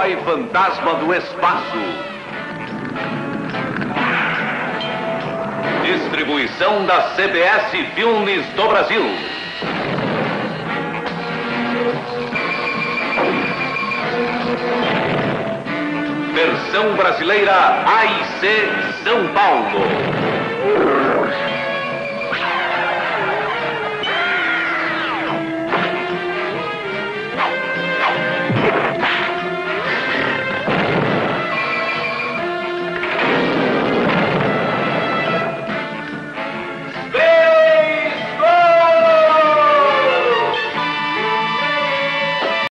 Fantasma do Espaço. Distribuição da CBS Filmes do Brasil. Versão brasileira AIC São Paulo.